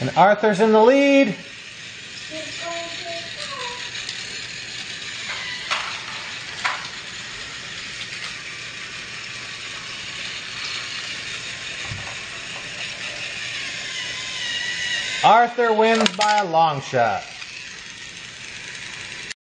And Arthur's in the lead. Arthur wins by a long shot.